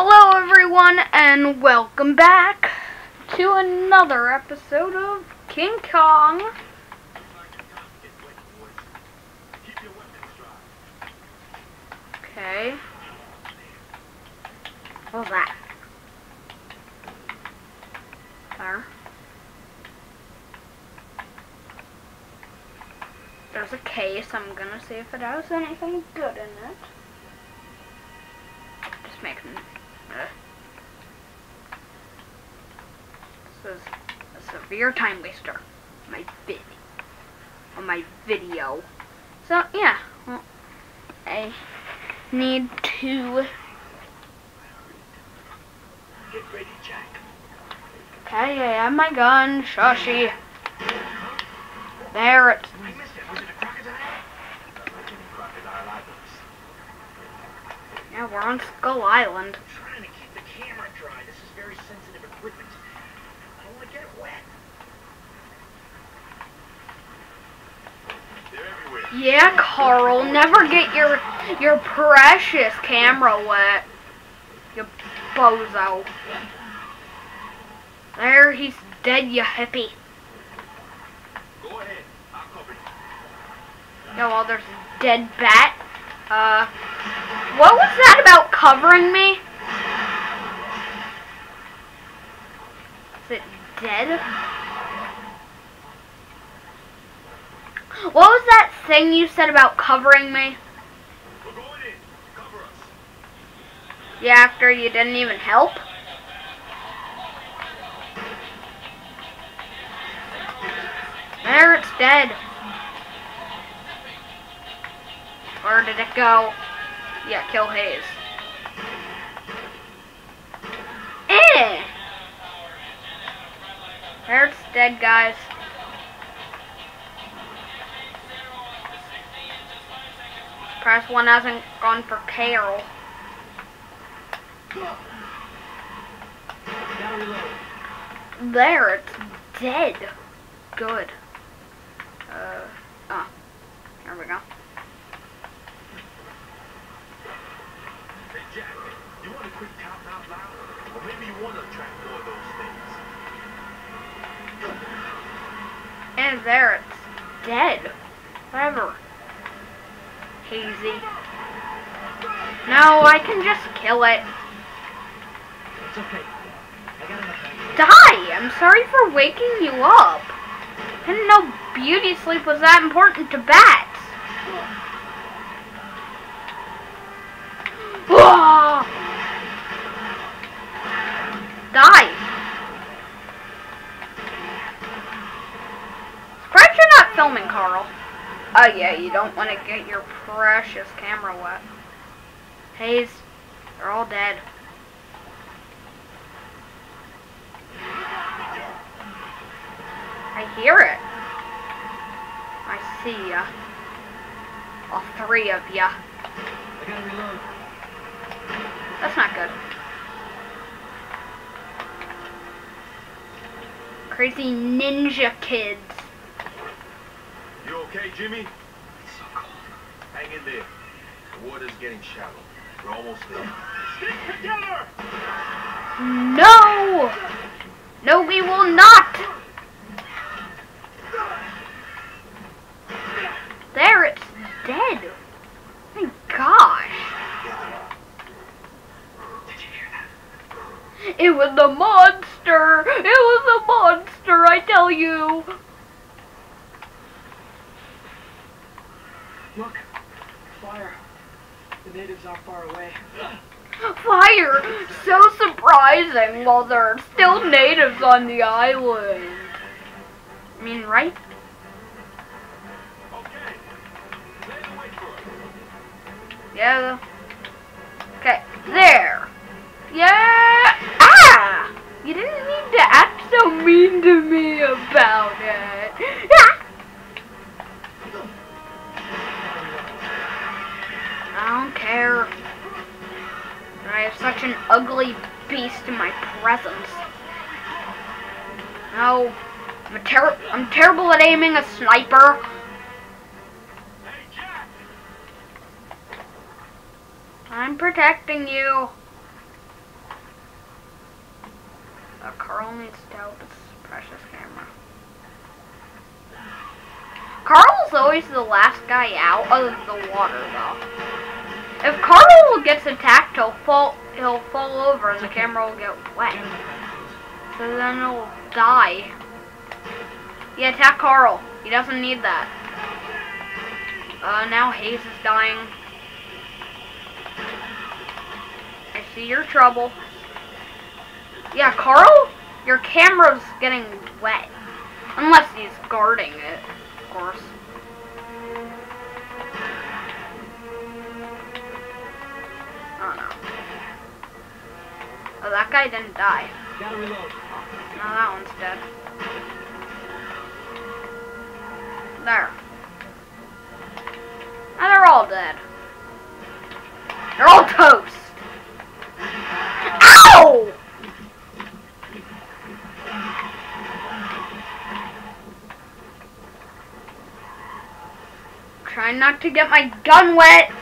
Hello, everyone, and welcome back to another episode of King Kong. Okay. What was that? There. There's a case. I'm gonna see if it has anything good in it. Just making. This is a severe time waster. My vid. On my video. So yeah. Well, I need to. Get ready, Jack. Okay, I have my gun. Shushy. There it's. I missed it. Was it a crocodile? Like any crocodile I Yeah, we're on Skull Island. I'm trying to keep the camera dry. This is very sensitive equipment. I don't want to get it wet. They're everywhere. Yeah, Carl, never get your your precious camera wet. You bozo. There, he's dead, you hippie. Go ahead. I'll cover you. Yeah, well, there's a dead bat. Uh, what was that about covering me? Is it dead? What was that thing you said about covering me? Yeah, after you didn't even help? There, it's dead. Where did it go? Yeah, kill Hayes. Eh! There, it's dead, guys. Press one hasn't gone for Carol. There, it's dead. Good. Uh, ah. There we go. Hey, Jack. You want a quick count out loud? Or maybe you want to track more of those things. And there, it's dead. Whatever. Hazy. No, I can just kill it. It's okay. I got enough ammo. Die! I'm sorry for waking you up. I didn't know beauty sleep was that important to bats. Ah! Die! Surprised you're not filming, Carl. Oh yeah, you don't want to get your precious camera wet. Hayes, they're all dead. I hear it. I see ya. All three of ya. That's not good. Crazy ninja kids. You okay, Jimmy? It's so cold. Hang in there. The water's getting shallow. We're almost there. Stick together! No! No, we will not! There, it's dead. My gosh. Did you hear that? It was the monster! It was a monster, I tell you! Look, fire. The natives aren't far away. Fire! So surprising while there are still natives on the island. I mean, right? Yeah. Okay, there. Yeah. Ah! You didn't need to act so mean to me about it. I don't care. I have such an ugly beast in my presence. No, I'm ter- I'm terrible at aiming a sniper. I'm protecting you. Carl needs to help his precious camera. Carl's always the last guy out of the water, though. If Carl gets attacked, he'll fall. He'll fall over, and the camera will get wet. So then it'll die. Yeah, attack Carl. He doesn't need that. Uh, now Hayes is dying. I see your trouble. Yeah, Carl, your camera's getting wet. Unless he's guarding it, of course. Oh, that guy didn't die. Gotta reload. Now that one's dead. There. Now they're all dead. They're all toast. Ow! Trying not to get my gun wet.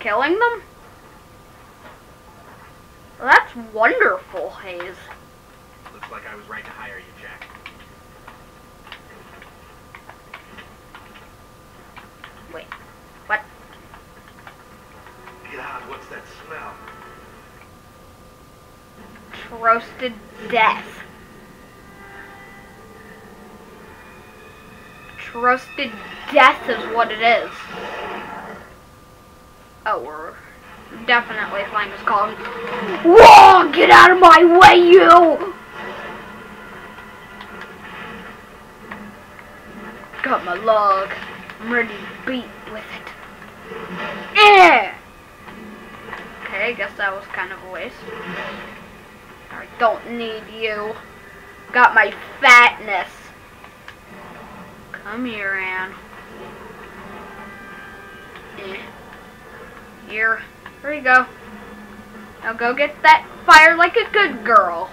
Killing them? Well, that's wonderful, Hayes. Looks like I was right to hire you, Jack. Wait, what? God, what's that smell? Roasted death. Roasted death is what it is. Oh, we're definitely flying this column. Whoa! Get out of my way, you! Got my log. I'm ready to beat with it. Yeah! Okay, I guess that was kind of a waste. I don't need you. Got my fatness. Come here, Ann. Eh. Here. There you go. Now go get that fire like a good girl.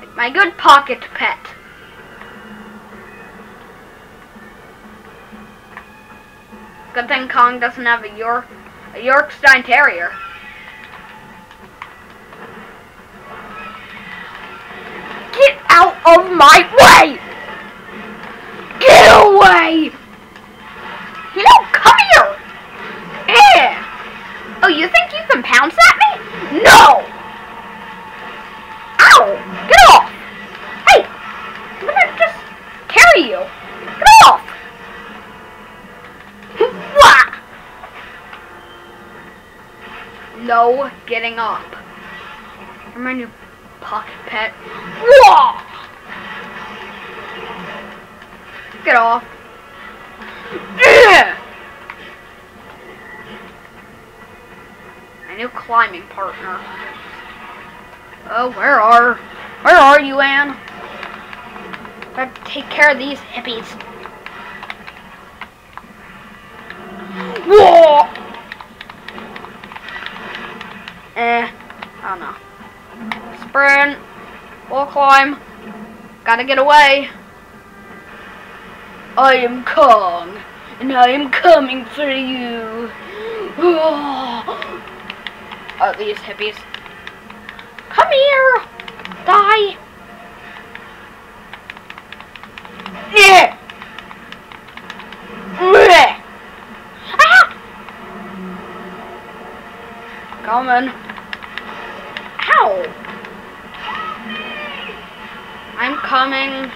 Like my good pocket pet. Good thing Kong doesn't have a York a Yorkstein Terrier. Get out of my way! Get away! You think you can pounce at me? No! Ow! Get off! Hey! I'm gonna just carry you. Get off! No getting up. You're my new pocket pet. Whoa! Get off. New climbing partner. Oh, where are, where are you, Ann? Gotta take care of these hippies. Whoa! Eh, I don't know. Sprint. Wall climb. Gotta get away. I am Kong, and I am coming for you. Oh, these hippies. Come here! Die! Yeah! Ah! Coming. Ow! I'm coming.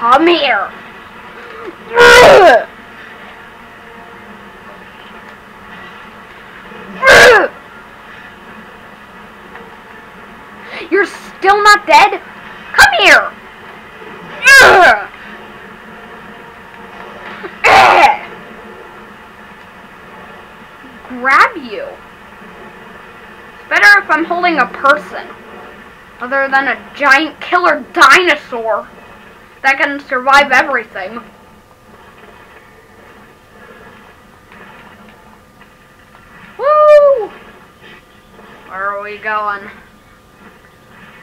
Come here. Ugh! Ugh! You're still not dead? Come here. Grab you. It's better if I'm holding a person, other than a giant killer dinosaur that can survive everything. Woo! Where are we going?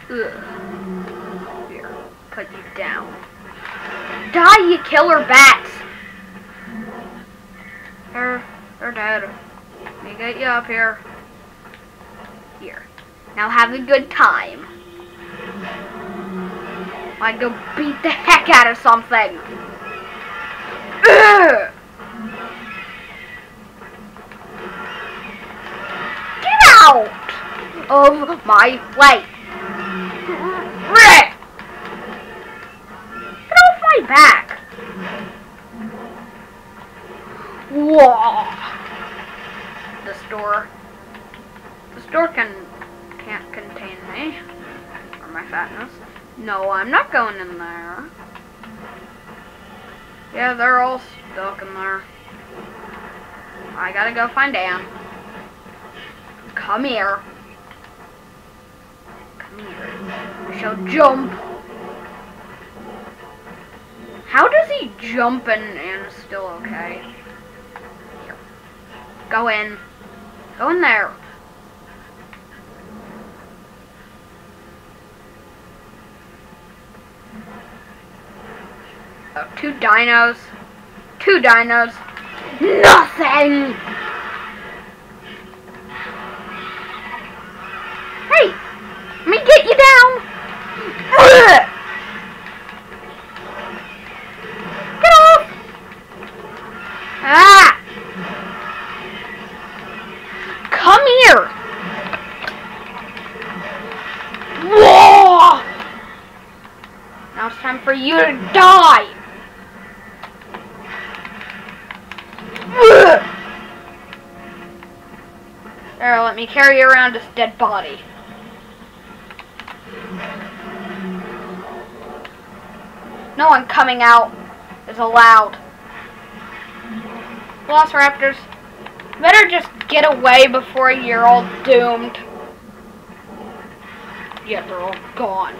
Ugh. Here, put you down. Die, you killer bats! They're, they're dead. Let me get you up here. Here. Now have a good time. I go beat the heck out of something. Ugh. Get out of my way. Back. Whoa. The store. The store can can't contain me or my fatness. No, I'm not going in there. Yeah, they're all stuck in there. I gotta go find Dan. Come here. Come here. I shall jump. How does he jump and, and still okay? Go in. Go in there. Oh, two dinos. Two dinos. Nothing! Let me carry around this dead body. No one coming out is allowed. Velociraptors, better just get away before you're all doomed. Yeah, they're all gone.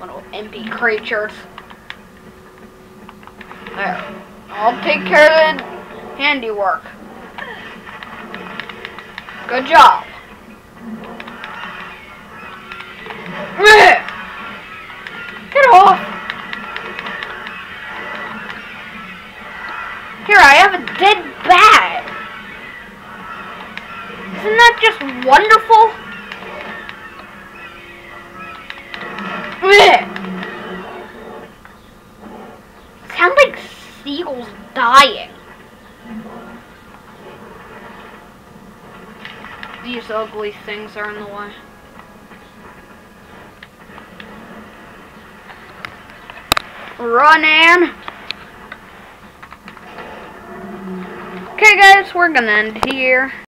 Little empty creatures. There. I'll take care of the handiwork. Good job. Get off. Here, I have a dead bat. Isn't that just wonderful? Sound like seagulls dying. These ugly things are in the way. Run, Ann! Okay, guys, we're gonna end here.